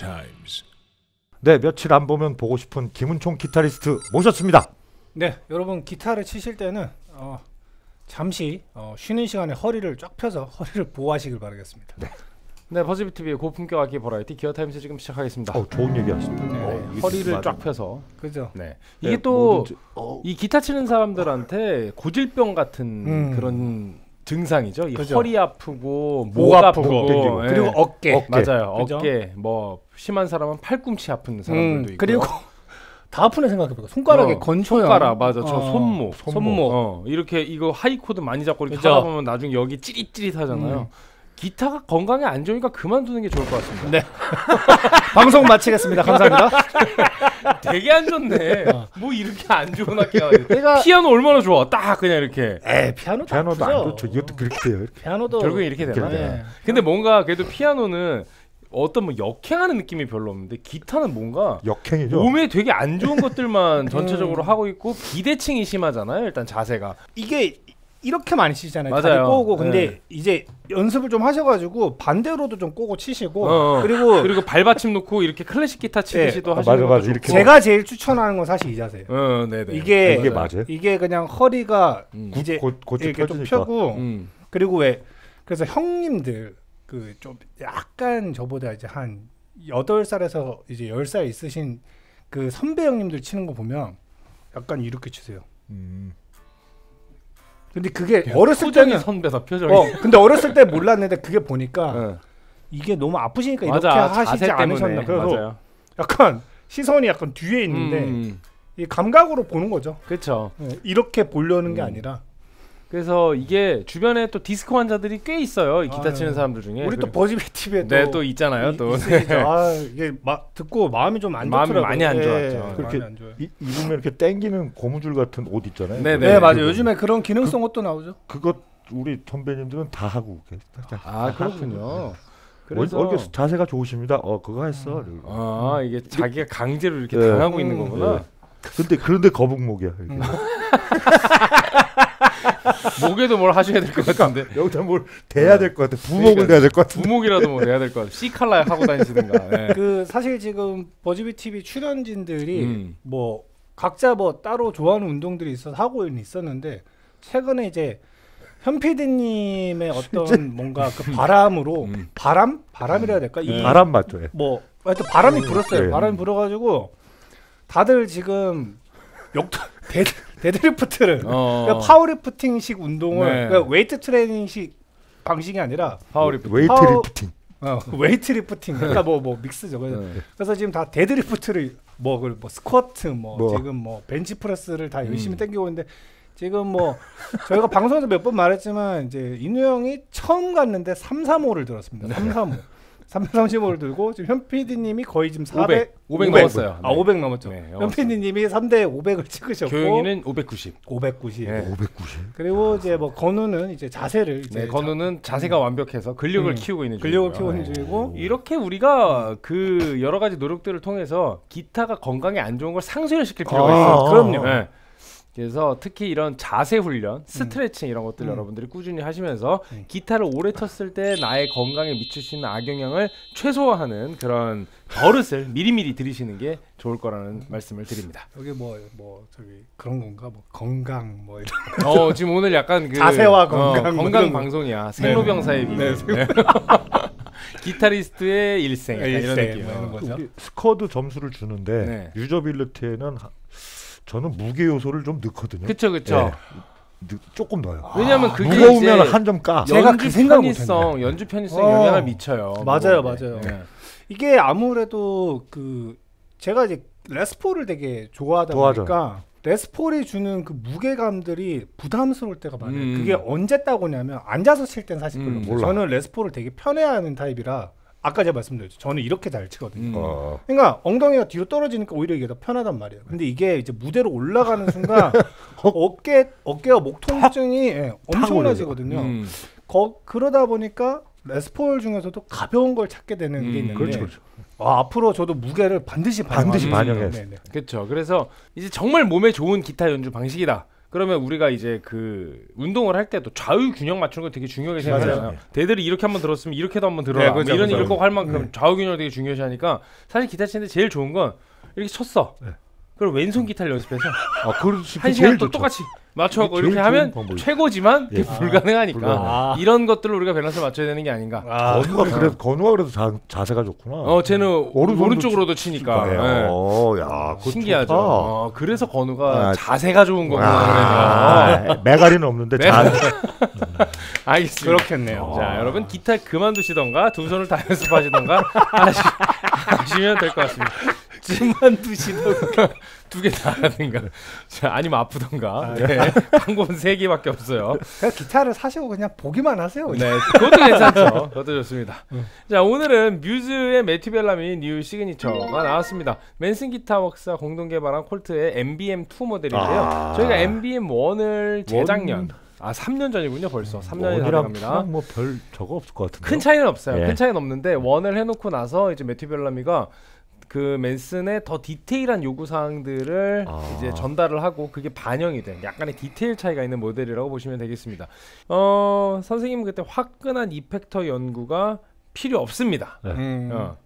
times. 네, 며칠 안 보면 보고 싶은 김은총 기타리스트 모셨습니다. 네, 여러분 기타를 치실 때는 어, 잠시 어, 쉬는 시간에 허리를 쫙 펴서 허리를 보호하시길 바라겠습니다. 네, 버즈비 TV의 고품격 악기 버라이어티 Gear Times 지금 시작하겠습니다. 어, 좋은 얘기 하십니다. 네, 어, 허리를. 쫙 펴서. 그죠? 네. 네, 이게 또 뭐든지- 어, 이 기타 치는 사람들한테 고질병 같은 음. 그런 증상이죠. 이 그죠. 허리 아프고 목, 목 아프고, 아프고. 예. 그리고 어깨. 어깨. 맞아요. 그죠? 어깨 뭐 심한 사람은 팔꿈치 아픈 음, 사람들도 있고. 그리고 다 아프네 생각해보니까 손가락에 어, 건초염. 손가락 맞아. 저 어, 손목. 손목. 손목. 어, 이렇게 이거 high 코드 많이 잡고 이렇게 그죠? 하다 보면 나중에 여기 찌릿찌릿하잖아요. 음. 기타가 건강에 안 좋으니까 그만두는 게 좋을 것 같습니다. 네. 방송 마치겠습니다. 감사합니다. 되게 안 좋네. 뭐 이렇게 안 좋은 악기가 내가 피아노 얼마나 좋아. 딱 그냥 이렇게. 에 피아노도 피아노도 안. 좋죠. 이것도 그렇게 돼요. 피아노도 결국엔 이렇게 되나? 이렇게 네. 근데 뭔가 그래도 피아노는 어떤 뭐 역행하는 느낌이 별로 없는데 기타는 뭔가 역행이죠. 몸에 되게 안 좋은 것들만 전체적으로 음. 하고 있고 비대칭이 심하잖아요. 일단 자세가. 이게 이렇게 많이 치잖아요. 맞아요. 다리 꼬고 근데 네. 이제 연습을 좀 하셔가지고 반대로도 좀 꼬고 치시고 어, 어. 그리고 그리고 발받침 놓고 이렇게 클래식 기타 치듯이도 아, 하시는 맞아, 것도 맞아. 좋고. 이렇게 제가 제일 추천하는 건 사실 이 자세예요. 어, 네네. 이게- 이게 맞아요. 이게 그냥 허리가 음. 이제 고, 고치 이렇게 좀 펴주니까. 펴고 음. 그리고 왜 그래서 형님들 그 좀 약간 저보다 이제 한 여덟 살에서 이제 열 살 있으신 그 선배 형님들 치는 거 보면 약간 이렇게 치세요. 음. 근데 그게 어렸을 때는 선배다 표정이. 어 근데 어렸을 때 몰랐는데 그게 보니까 어. 이게 너무 아프시니까 이렇게 맞아. 하시지 자세 때문에. 않으셨나 그래서 맞아요. 약간 시선이 약간 뒤에 있는데 음, 이 감각으로 보는 거죠. 그렇죠. 어, 이렇게 보려는 게 음. 아니라 그래서 이게 주변에 또 디스코 환자들이 꽤 있어요. 이 기타 아유. 치는 사람들 중에. 우리 또 버즈비 TV에 네, 또 있잖아요. 또. 아 이게 막 듣고 마음이 좀안 마음이 좋더라고요. 많이 안 예, 좋았죠. 그렇게 많이 안 좋아요. 이, 입으면 이렇게 땡기는 고무줄 같은 옷 있잖아요. 네, 네, 네, 맞아요. 요즘에 그런 기능성 옷도 나오죠. 그것 우리 선배님들은 다 하고 계세요. 아, 그렇군요. 그래서 이렇게 자세가 좋으십니다. 어, 그거 했어. 이러고. 아, 이게 자기가 강제로 이렇게 네. 당하고 있는 음. 거구나. 네. 근데 그런데 거북목이야. 목에도 뭘 하셔야 될 것 같은데. 여기다 뭘 대야 될 것 같아. 부목을 그러니까 대야 될 것 같아. 부목이라도 뭐 돼야 될 것 같아. C 칼라 하고 다니시든가. 네. 그 사실 지금 버즈비 TV 출연진들이 음. 뭐 각자 뭐 따로 좋아하는 운동들이 있어서 하고는 있었는데 최근에 이제 현 PD님의 어떤 뭔가 그 바람으로 음. 바람 바람이라 해야 될까? 이 바람 맞죠. 예. 뭐 하여튼 바람이 불었어요. 네. 바람이 불어가지고 다들 지금 역 데드, deadlift를 어. 그러니까 powerlifting식 운동을 네. 그러니까 웨이트 트레이닝식 방식이 아니라 powerlifting weight power, lifting 어, weight lifting 그러니까 뭐뭐 뭐 믹스죠 그래서, 네. 그래서, 지금 다 deadlift를 뭐, 뭐 스쿼트 뭐, 뭐, 지금 뭐 벤치프레스를 다 음. 열심히 음. 땡기고 있는데 지금 뭐 저희가 방송에서 몇 번 말했지만 이제 인우 형이 처음 갔는데 335를 들었습니다. 네. 335. 335를 들고 지금 현 PD님이 거의 지금 400 500, 500 넘었어요. 아, 500 넘었죠. 네, 현 PD님이 3대 500을 찍으셨고 교영이는 590. 590. 네. 590. 그리고 이제 뭐 건우는 이제 자세를 이제 네, 건우는 자, 세가 음. 완벽해서 근력을 음. 키우고 있는 근력을 중이고요. 키우는 네. 중이고 이렇게 우리가 그 여러 가지 노력들을 통해서 기타가 건강에 안 좋은 걸 상쇄를 시킬 필요가 아, 있어요. 그럼요. 네. 네. 그래서 특히 이런 자세 훈련, 스트레칭 이런 것들 음. 여러분들이 꾸준히 하시면서 음. 기타를 오래 쳤을 때 나의 건강에 미칠 수 있는 악영향을 최소화하는 그런 버릇을 미리미리 들이시는 게 좋을 거라는 말씀을 드립니다. 여기 뭐뭐 저기 그런 건가 뭐 건강 뭐 이런 어 지금 오늘 약간 그 자세와 어, 건강 뭐 건강 거. 방송이야 생로병사의 비밀 네. 기타리스트의 일생 약간 이런 일생 느낌 뭐 이런 어. 거죠. 스쿼드 점수를 주는데 네. usability에는 하- 저는 무게 요소를 좀 넣거든요. 그쵸 그쵸 네. 넣- 조금 넣어요. 왜냐면 그게 무거우면 한 점 까. 제가 연주 그 생각을 편의성 연주 편의성에 어. 영향을 미쳐요 맞아요, 무거운데. 맞아요. 네. 이게 아무래도 그 제가 이제 레스폴을 되게 좋아하다 좋아하죠. 보니까 레스폴이 주는 그 무게감들이 부담스러울 때가 많아요. 음. 그게 언제 따고냐면 앉아서 칠 땐 사실 별로 음. 몰라. 저는 레스폴을 되게 편애하는 타입이라 아까 제가 말씀드렸죠. 저는 이렇게 잘 치거든요. 음. 어. 그러니까 엉덩이가 뒤로 떨어지니까 오히려 이게 더 편하단 말이에요. 근데 이게 이제 무대로 올라가는 순간 어깨 어깨와 목 통증이 예, 엄청나지거든요. 음. 거, 그러다 보니까 레스폴 중에서도 가벼운 걸 찾게 되는 음, 게 있는데 그렇죠, 그렇죠. 아, 앞으로 저도 무게를 반드시 반드시 반영하겠습니다. 반영해야 네, 네. 그렇죠. 그래서 이제 정말 몸에 좋은 기타 연주 방식이다. 그러면 우리가 이제 그 운동을 할 때도 좌우 균형 맞추는 거 되게 중요하게 생각하잖아요. 맞아요. 대들이 이렇게 한번 들었으면 이렇게도 한번 들어라. 네, 뭐 그죠, 이런 그죠. 일을 꼭할 만큼 좌우 균형을 되게 중요시하니까 사실 기타 치는데 제일 좋은 건 이렇게 쳤어. 네. 그럼 왼손 기타를 연습해서 아, 그렇지. 한 시간 또. 똑같이 맞춰갖고 이렇게 제일 하면 좋은 방법이죠. 최고지만 그게 예. 불가능하니까 불가능. 아. 이런 것들로 우리가 밸런스 맞춰야 되는 게 아닌가. 아, 건우가 그래도 건우가 그래도 자, 자세가 좋구나. 어, 쟤는 오른손도 오른쪽으로도 치니까. 네. 예. 어, 야, 그거 신기하죠. 좋다. 어, 그래서 건우가 아, 자세가 좋은 거구나. 아, 그래서. 메가리는 없는데 네. 자, 알겠습니다. 그렇겠네요. 자, 여러분 기타 그만두시던가 두 손을 다 연습하시던가 하시, 하시면 될 것 같습니다. 그만두시던가 두 개 다 하든가. 자, 아니면 아프던가. 네. 방법은 세 개밖에 없어요. 그냥 기타를 사시고 그냥 보기만 하세요. 그냥. 네, 그것도 괜찮죠. 그것도 좋습니다. 자, 오늘은 뮤즈의 매튜 벨라미 new signature가 나왔습니다. 맨슨 기타 웍스와 공동 개발한 콜트의 MBM2 모델인데요. 아. 저희가 MBM1을 재작년 아 3년 전이군요 벌써 3년이 다 one이랑 돼갑니다. two랑 뭐별 저거 없을 것 같은데. 큰 차이는 없어요. 예. 큰 차이는 없는데 원을 해놓고 나서 이제 매튜 벨라미가 그 맨슨의 더 디테일한 요구 사항들을 아. 이제 전달을 하고 그게 반영이 된 약간의 디테일 차이가 있는 모델이라고 보시면 되겠습니다. 어 선생님은 그때 화끈한 이펙터 연구가 필요 없습니다. 네. 음. 어.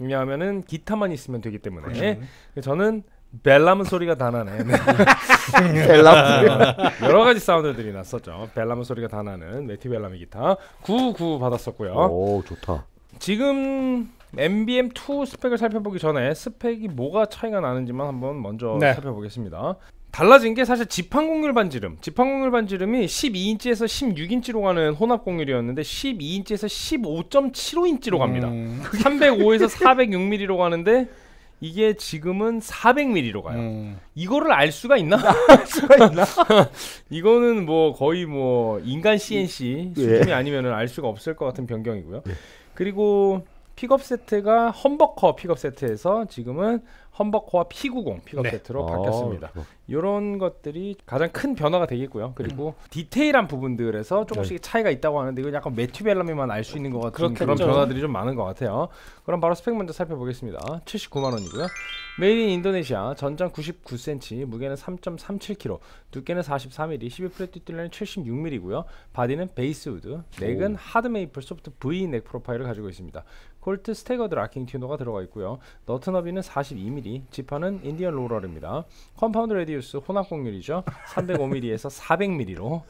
왜냐하면은 기타만 있으면 되기 때문에 그렇죠. 저는 벨라문 소리가 다 나네. 네. 벨라. 여러 가지 사운드들이 났었죠. 벨라문 소리가 다 나는 매티 벨라미 기타 99 받았었고요. 오, 좋다. 지금 MBM2 스펙을 살펴보기 전에 스펙이 뭐가 차이가 나는지만 한번 먼저 네. 살펴보겠습니다. 달라진 게 사실 지판 공률 반지름. 지판 공률 반지름이 12인치에서 16인치로 가는 혼합 공률이었는데 12인치에서 15.75인치로 갑니다. 음. 305에서 406mm로 가는데 이게 지금은 400mm로 가요. 음. 이거를 알 수가 있나? 수가 있나? 이거는 뭐 거의 뭐 인간 CNC 예. 수준이 아니면은 알 수가 없을 것 같은 변경이고요. 예. 그리고 픽업 세트가 humbucker 픽업 세트에서 지금은 humbucker와 P90 픽업 네. 세트로 아, 바뀌었습니다. 이런 것들이 가장 큰 변화가 되겠고요. 그리고 디테일한 부분들에서 조금씩 차이가 있다고 하는데 이건 약간 매튜 벨라미만 알 수 있는 것 같은 그런 그렇겠죠. 변화들이 좀 많은 것 같아요. 그럼 바로 스펙 먼저 살펴보겠습니다. 79만 원이고요. made in Indonesia 전장 99cm, 무게는 3.37kg, 두께는 44mm, 12 fret 뒷둘레는 76mm고요. 바디는 베이스 우드, 넥은 하드 메이플 소프트 V 넥 프로파일을 가지고 있습니다. Cort staggered locking tuner가 들어가 있고요. 너트 너비는 42mm, 지판은 Indian laurel입니다. compound radius 혼합 곡률이죠. 305mm에서 400mm로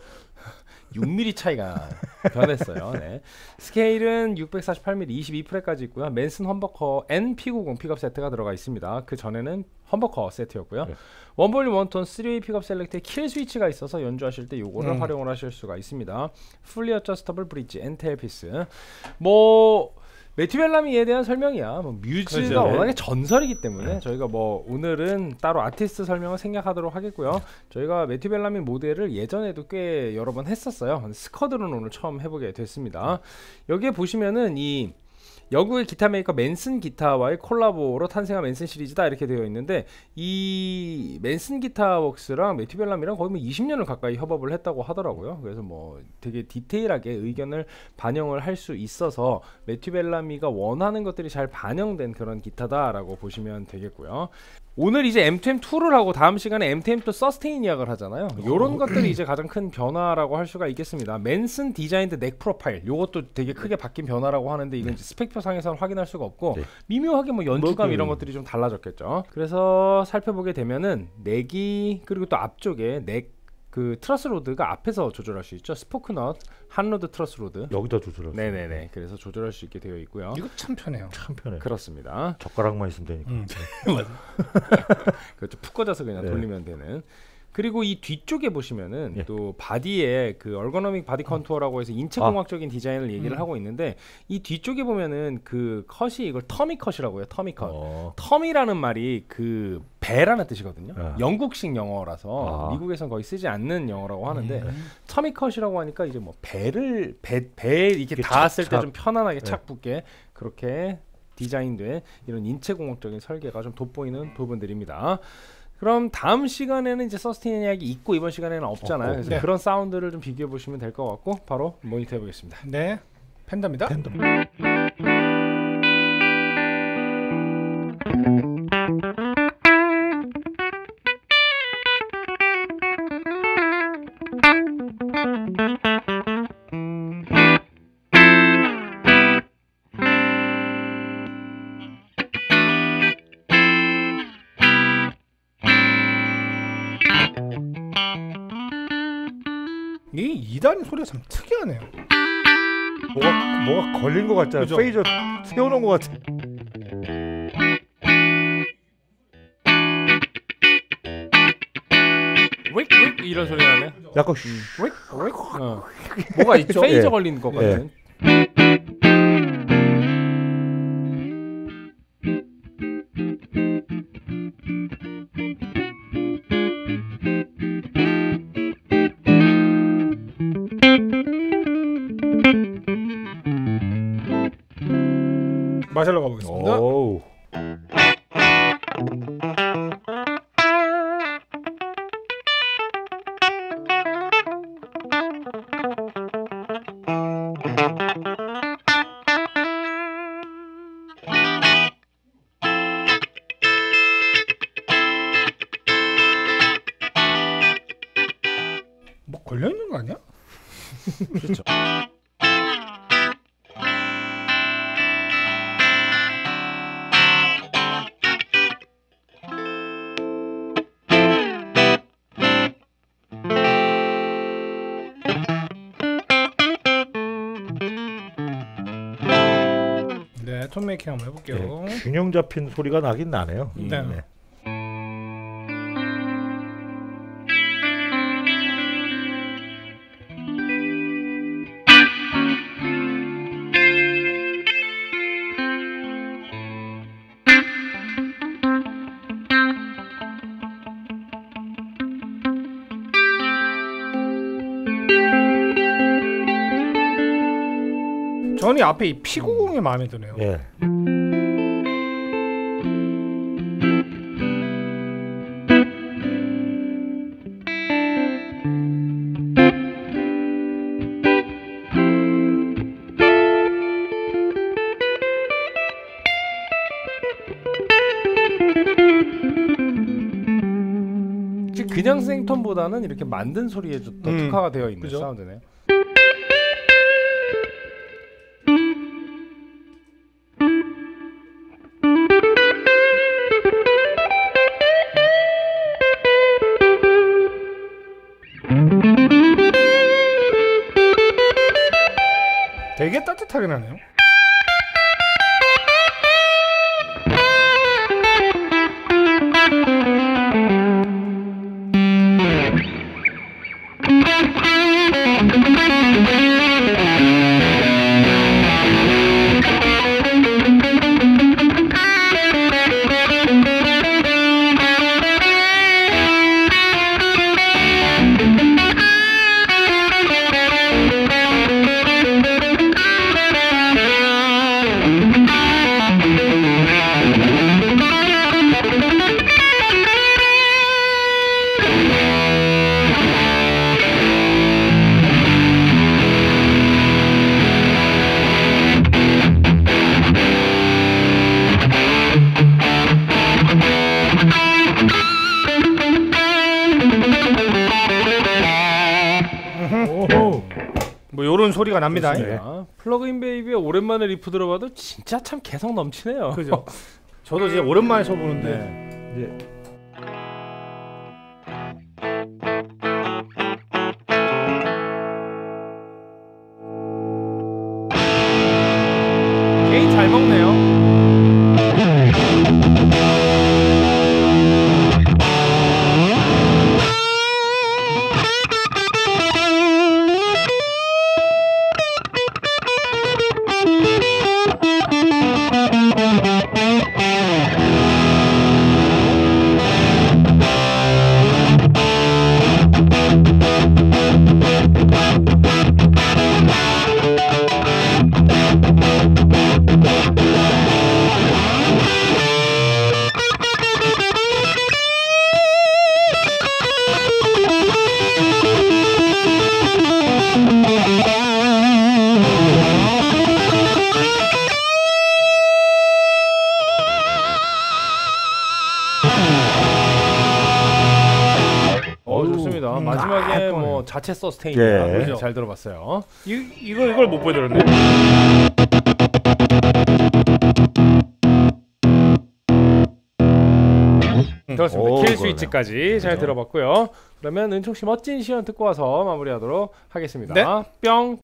6mm 차이가 변했어요. 네. 스케일은 648mm 22 fret까지 있고요. Manson humbucker and P90 픽업 세트가 들어가 있습니다. 그 전에는 humbucker 세트였고요. 네. 원볼륨 원톤 3웨이 픽업 셀렉트에 킬 스위치가 있어서 연주하실 때 요거를 음. 활용을 하실 수가 있습니다. fully adjustable bridge and tailpiece. 뭐 매튜 벨라미에 대한 설명이야. 뭐 뮤즈가 그렇죠. 워낙에 전설이기 때문에 네. 저희가 뭐 오늘은 따로 아티스트 설명을 생략하도록 하겠고요. 저희가 매튜 벨라미 모델을 예전에도 꽤 여러 번 했었어요. 근데 스코어는 오늘 처음 해보게 됐습니다. 여기에 보시면은 이 영국의 기타 메이커 Manson 기타와의 콜라보로 탄생한 Manson 시리즈다 이렇게 되어 있는데 이 Manson Guitar Works랑 매튜 벨라미랑 거의 뭐 20년을 가까이 협업을 했다고 하더라고요. 그래서 뭐 되게 디테일하게 의견을 반영을 할 수 있어서 매튜벨라미가 원하는 것들이 잘 반영된 그런 기타다라고 보시면 되겠고요. 오늘 이제 MBM2를 하고 다음 시간에 MBM2 Sustainiac을 하잖아요. 이런 것들이 이제 가장 큰 변화라고 할 수가 있겠습니다. Manson designed neck profile 요것도 되게 크게 바뀐 변화라고 하는데 이건 이제 스펙표 상에서는 확인할 수가 없고 네. 미묘하게 뭐 연주감 뭐, 이런 그- 것들이 좀 달라졌겠죠. 그래서 살펴보게 되면은 neck이 그리고 또 앞쪽에 neck 그 truss rod가 앞에서 조절할 수 있죠. spoke nut, hot rod truss rod. 여기다 조절할 수 네네네. 그래서 조절할 수 있게 되어 있고요. 이거 참 편해요. 참 편해. 그렇습니다. 젓가락만 있으면 되니까. 음. 그렇죠. 푹 꺼져서 그냥 네. 돌리면 되는. 그리고 이 뒤쪽에 보시면은 예. 또 바디에 그 ergonomic body contour라고 해서 인체 아. 공학적인 디자인을 얘기를 음. 하고 있는데 이 뒤쪽에 보면은 그 컷이 이걸 tummy cut이라고 해요. tummy cut. 어. tummy라는 말이 그 배라는 뜻이거든요. 아. 영국식 영어라서 아. 미국에선 거의 쓰지 않는 영어라고 하는데 음. tummy cut이라고 하니까 이제 뭐 배를 배, 배 이렇게 닿았을 착- 때 착. 좀 편안하게 네. 착 붙게 그렇게 디자인된 이런 인체 공학적인 설계가 좀 돋보이는 부분들입니다. 그럼 다음 시간에는 이제 서스테인 이야기 있고 이번 시간에는 없잖아요. 그래서 네. 그런 사운드를 좀 비교해 보시면 될 것 같고 바로 모니터 해보겠습니다. 네. 팬더입니다. 팬더. 이 2단위 소리가 참 특이하네요. 뭐가 뭐가 걸린 것 같잖아. 그죠? 페이저 세워놓은 것 같아. 윅윅 이런 소리 나네. 약간 휘. 어. 뭐가 있죠? 페이저 예. 걸린 것 예. 같은. 마샬로 가보겠습니다. 오우. 네, 톤 메이킹 한번 해볼게요. 예, 균형 잡힌 소리가 나긴 나네요. 네. 네. 앞에 이 피구공이 마음에 드네요. 예. 그냥 생톤보다는 이렇게 만든 소리에 좀 더 음, 특화가 되어 있는 그죠? 사운드네요. 되게 따뜻하게 나네요. 소리가 납니다. 좋습니다. Plug In Baby의 오랜만에 리프 들어봐도 진짜 참 개성 넘치네요. 그죠? 저도 이제 오랜만에 쳐보는데 네. 이제 자체 서스테인 예. 예. 잘 들어봤어요. 이 이거 이걸 못 보여드렸네. 그렇습니다. 오, 킬 그러네요. 스위치까지 잘 들어봤고요. 그러면 은총 씨 멋진 시연 듣고 와서 마무리하도록 하겠습니다. 네. 뿅.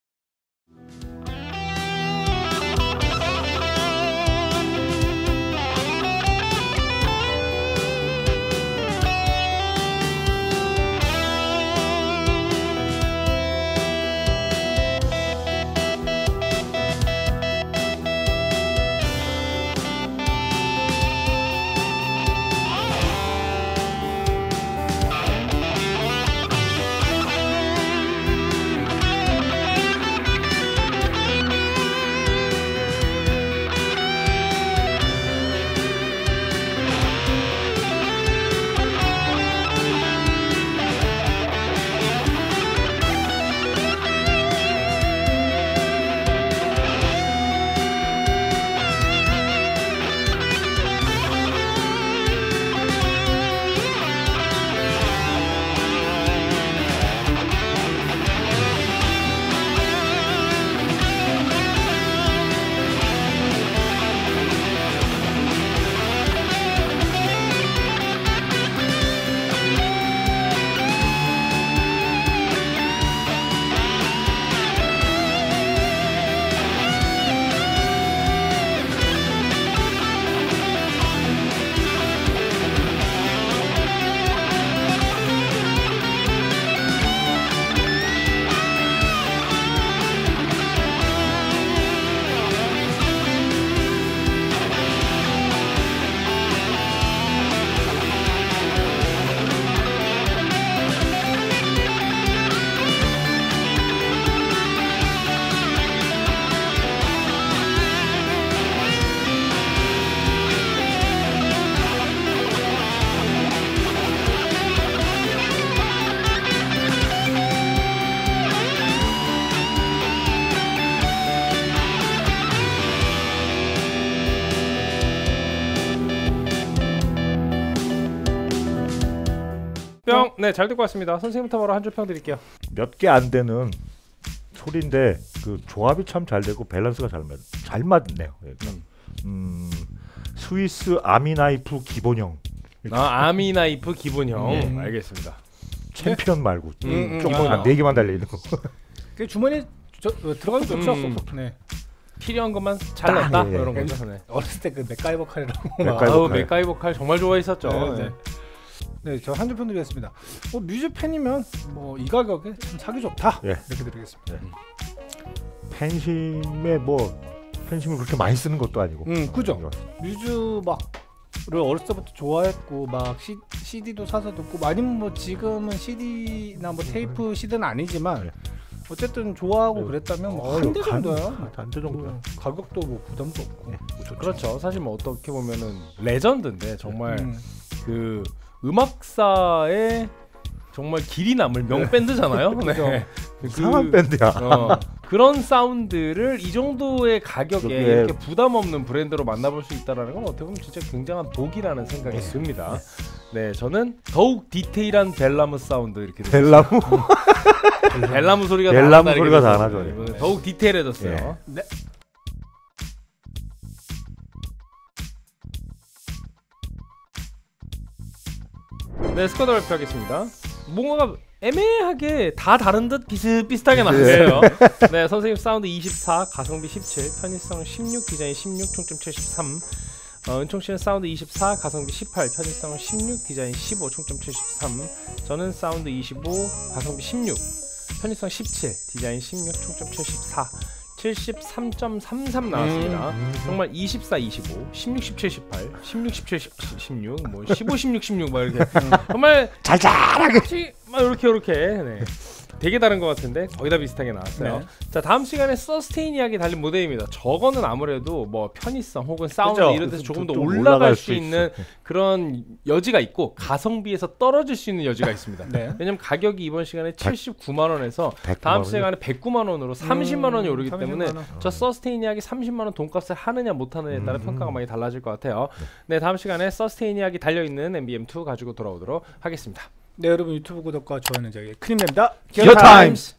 뿅. 네, 잘 듣고 왔습니다. 선생님부터 바로 한 줄 평 드릴게요. 몇 개 안 되는 소리인데 그 조합이 참 잘 되고 밸런스가 잘 맞, 잘 맞네요. 그러니까. 음. 음, Swiss Army knife 기본형 아, Army knife 기본형. 음. 알겠습니다. 챔피언 말고 음, 음, 조금 아. 한네 개만 달려 있는 거. 그 주머니 저, 어, 들어가기 좋죠. 음. 네. 필요한 것만 잘 딱, 넣었다. 예, 예. 이런 거죠. 네. 어렸을 때 그 맥가이버 칼이라고 맥가이버. 아우, 칼. 맥가이버 칼 정말 좋아했었죠. 네, 네. 네. 네, 저한줄평 드리겠습니다. 뭐 뮤즈 팬이면 뭐 이 가격에 참 사기 좋다. 예. 이렇게 드리겠습니다. 팬심에 뭐 팬심을 그렇게 많이 쓰는 것도 아니고. 음, 그죠. 뮤즈를 막 어렸을 때부터 좋아했고 막 시, CD도 사서 듣고 뭐 아니면 뭐 지금은 CD나 뭐 테이프 CD는 아니지만 네. 어쨌든 좋아하고 네. 그랬다면 뭐 어휴, 한대 간- 정도야. 한 대 정도야. 뭐 가격도 뭐 부담도 없고. 네. 뭐. 그렇죠. 사실 뭐 어떻게 보면은 레전드인데 정말 음. 그 음악사의 정말 길이 남을 명 밴드잖아요. 그죠. 네. 이상한 그- 밴드야. 어, 그런 사운드를 이 정도의 가격에 그게- 이렇게 부담 없는 브랜드로 만나볼 수 있다라는 건 어떻게 보면 진짜 굉장한 복이라는 생각이 네. 듭니다. 네, 저는 더욱 디테일한 벨라미 사운드 이렇게 벨라미 벨라미 소리가 벨라미 소리가 다. 나죠. 네. 더욱 디테일해졌어요. 예. 네. 네, 스코어 발표하겠습니다. 뭔가가 애매하게 다 다른 듯 비슷비슷하게 네. 나왔어요. 네, 선생님 사운드 24, 가성비 17, 편의성 16, 디자인 16, 총점 73. 어, 은총 씨는 사운드 24, 가성비 18, 편의성 16, 디자인 15, 총점 73. 저는 사운드 25, 가성비 16, 편의성 17, 디자인 16, 총점 74. 73.33 나왔습니다. 음. 정말 24, 25, 16, 17, 18, 16, 17, 16, 뭐 15, 16, 16, 막 이렇게 정말 잘잘하게 막 이렇게 이렇게 네. 되게 다른 것 같은데 거의 다 비슷하게 나왔어요. 네. 자 다음 시간에 Sustainiac 달린 모델입니다. 저거는 아무래도 뭐 편의성 혹은 사운드 그죠. 이런 데서 조금 더좀 올라갈, 올라갈 수 수 있는 그런 여지가 있고 가성비에서 떨어질 수 있는 여지가 있습니다. 네. 왜냐면 가격이 이번 시간에 79만 원에서 100만 다음? 시간에 109만 원으로 30만 원이 오르기 30만 때문에 원. 저 Sustainiac이 30만 원 돈값을 하느냐 못하느냐에 따라 음. 평가가 많이 달라질 것 같아요. 네 다음 시간에 서스테인 이야기 달려 있는 MBM2 가지고 돌아오도록 하겠습니다. 네 여러분 유튜브 구독과 좋아요는 저에게 큰 힘이 됩니다. 기어 타임스!